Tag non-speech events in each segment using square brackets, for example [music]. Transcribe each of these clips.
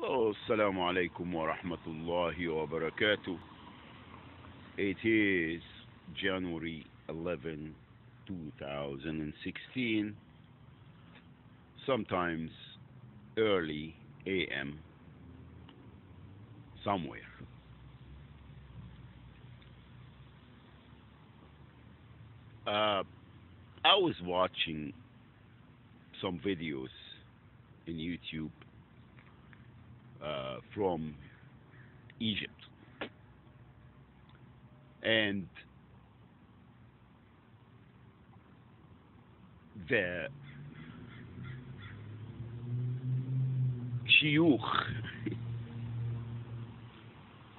Hello, Assalamu alaikum wa rahmatullahi wa barakatuh. It is January 11, 2016, sometimes early AM somewhere. Uh, I was watching some videos in YouTube uh, from Egypt. And the shuyukh,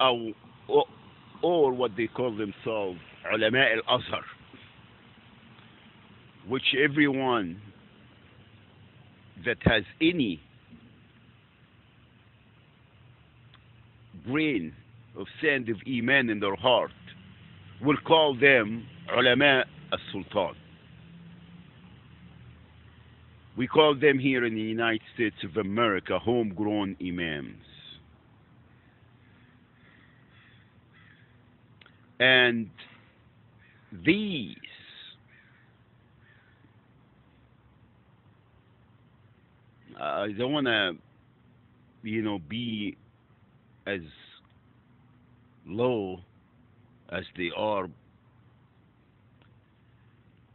[laughs] أو, or, or what they call themselves, علماء الأزهر, which everyone that has any grain of sand of iman in their heart will call them ulama as-sultan. We call them here in the United States of America homegrown imams. And these I don't want to, you know, be as low as they are.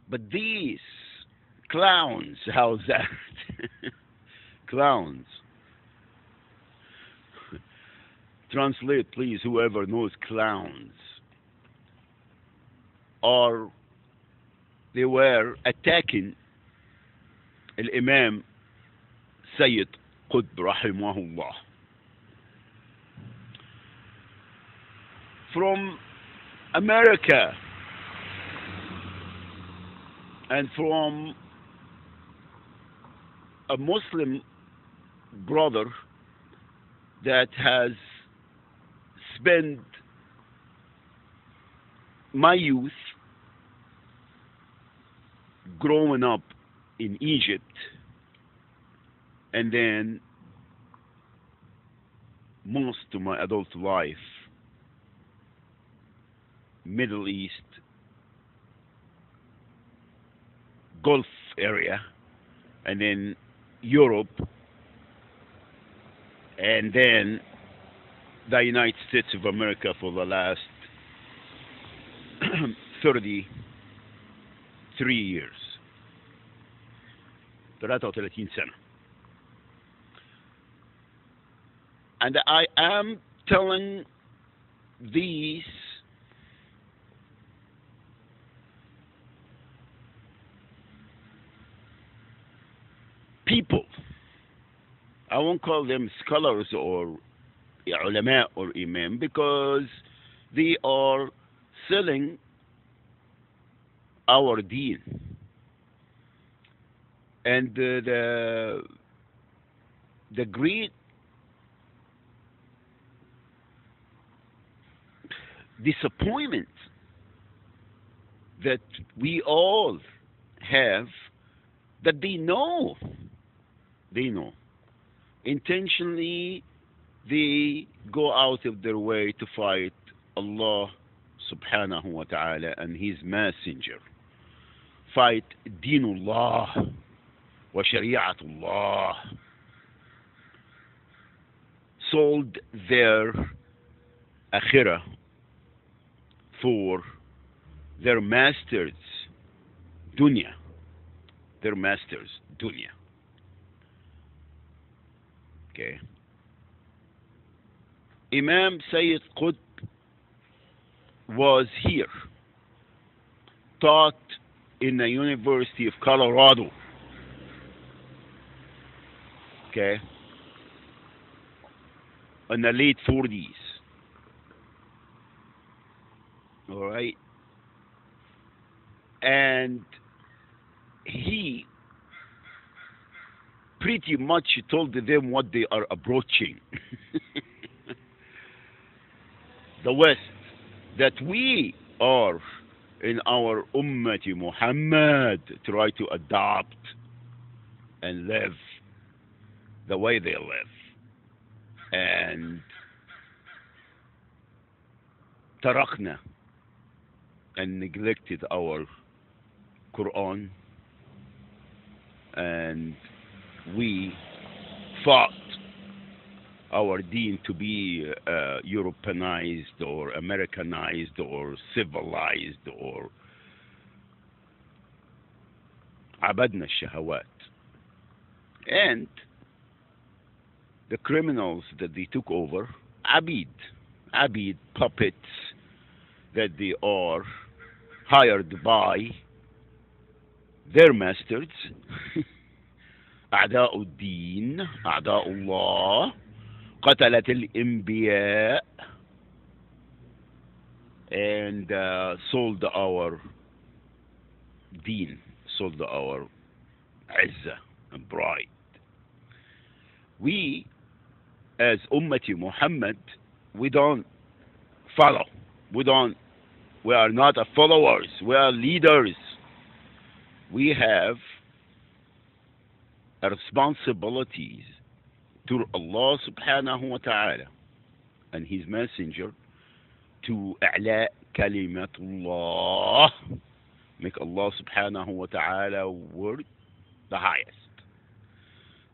But these clowns, [laughs] how's that? clowns. Translate, please, whoever knows clowns. Or they were attacking Imam Sayyid Qutb rahimahullah. From America and from a Muslim brother that has spent my youth growing up in Egypt and then most of my adult life Middle East Gulf area and then Europe and then the United States of America for the last [clears throat] 33 years 33 سنة and I am telling these people. I won't call them scholars or ulama or imam because they are selling our deen. And the the great disappointment that we all have that they know they know intentionally they go out of their way to fight Allah subhanahu wa ta'ala and his messenger. Fight dinullah wa shari'atullah. Sold their akhirah for their masters dunya. Their masters dunya okay. Imam Sayyid Qutb was here taught in the University of Colorado. Okay. In the late 40s all right. And he pretty much told them what they are approaching. [laughs] the West, that we are in our Ummati Muhammad try to adopt and live the way they live. And tarakna and neglected our Quran and we fought our deen to be uh, Europeanized or Americanized or civilized or عبدنا الشهوات and the criminals that they took over abid abid puppets that they are hired by their masters [laughs] أعداء الدين أعداء الله قتلة الأنبياء and uh, sold our deen, sold our izzah and pride. We, as Ummati Muhammad, we don't follow. We don't. We are not followers. We are leaders. We have responsibilities to Allah subhanahu wa ta'ala and His Messenger to إعلاء كلمة الله make Allah subhanahu wa ta'ala word the highest.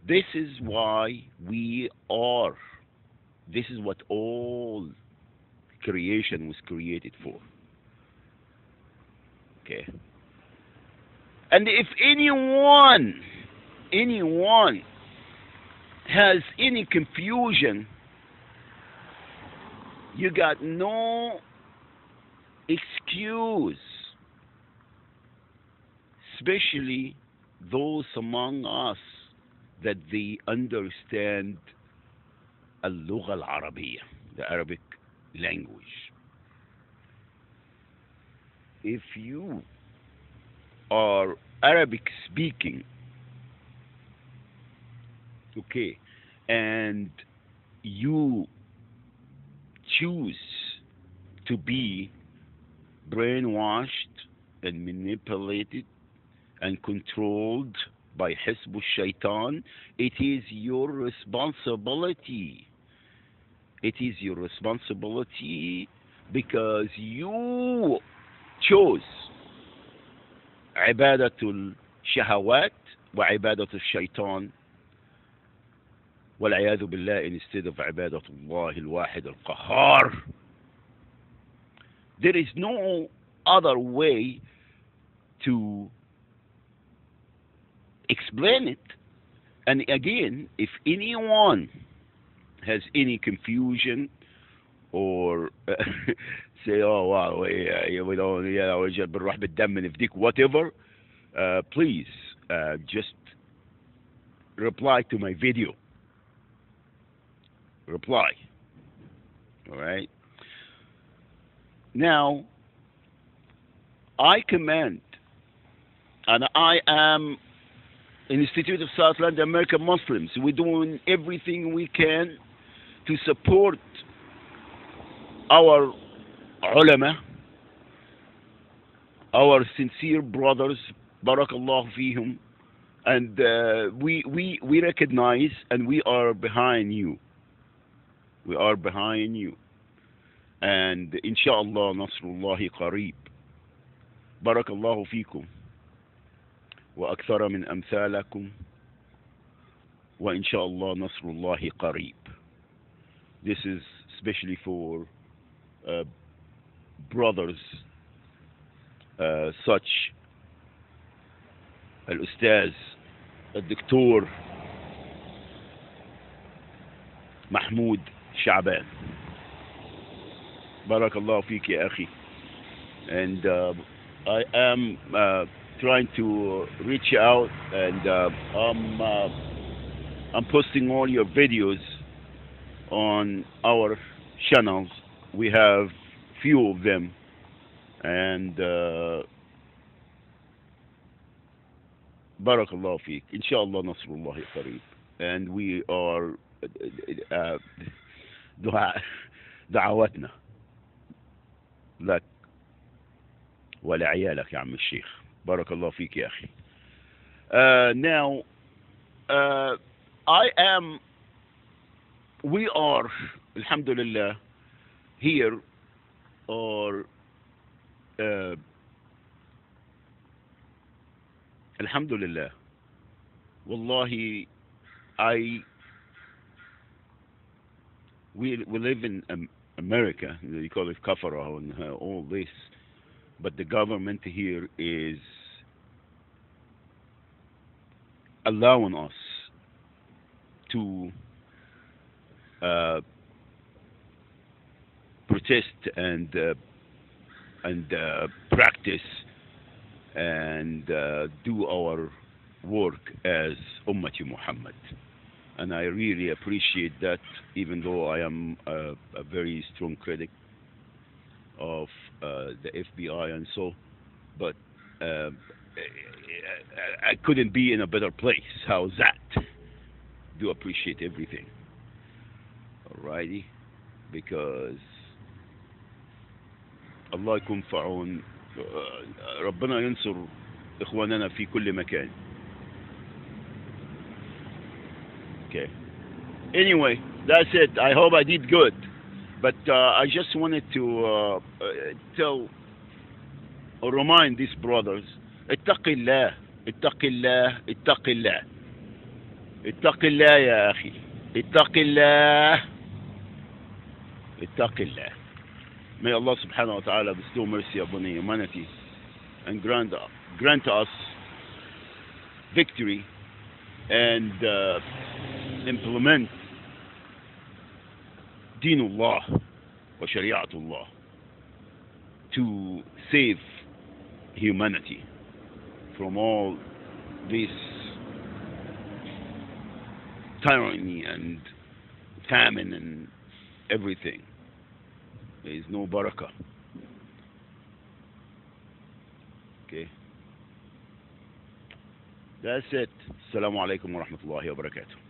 This is why we are. This is what all creation was created for. Okay. And if anyone, anyone has any confusion, you got no excuse, especially those among us that they understand اللغة العربية, the Arabic language. If you are Arabic speaking, okay, and you choose to be brainwashed and manipulated and controlled by Hizb shaitan it is your responsibility. It is your responsibility because you chose عبادة الشهوات وعبادة الشيطان والعياذ بالله instead of عبادة الله الواحد القهار there is no other way to explain it and again if anyone has any confusion or [laughs] say oh wow we, we don't you know بنروح بالدم نفديك whatever uh, please uh, just reply to my video reply. All right? Now I commend and I am Institute of Southland American Muslims. We're doing everything we can to support our ulama, our sincere brothers, barakallah fihum, and uh, we, we, we recognize and we are behind you. We are behind you. And inshallah nasrullahi qareeb. barakallahu. وأكثر من أمثالكم وإن شاء الله نصر الله قريب This is especially for uh, brothers uh, such الأستاذ الدكتور محمود Shabbat. Barakallah fi ya akhi. And uh, I am uh, trying to reach out and uh, I'm, uh, I'm posting all your videos on our channels. We have few of them and uh, Barakallah fi. Inshallah Nasrullah Qareeb. And we are uh, uh, uh دعاء دعواتنا. لك ولعيالك يا عم الشيخ. بارك الله فيك يا أخي. Uh, now uh, I am we are الحمد لله here or uh, الحمد لله والله I we we live in um, America. You call it kafara and uh, all this, but the government here is allowing us to uh, protest and uh, and uh, practice and uh, do our work as Ummati Muhammad And I really appreciate that, even though I am a, a very strong critic of uh, the FBI and so, but uh, I, I couldn't be in a better place. [laughs] How's that? Do appreciate everything. Alrighty? Because الله يكون في عون ربنا ينصر إخواننا في كل مكان. Okay. Anyway, that's it. I hope I did good. But uh, I just wanted to uh, uh, tell or remind these brothers اتق الله اتق الله اتق الله اتق الله يا أخي اتق الله اتق الله May Allah subhanahu wa ta'ala bestow mercy upon humanity and grant, grant us victory and uh, implement Deenullah wa Shariatullah to save humanity from all this tyranny and famine and everything. There is no barakah. Okay. That's it. Assalamu alaikum wa rahmatullahi wa barakatuh.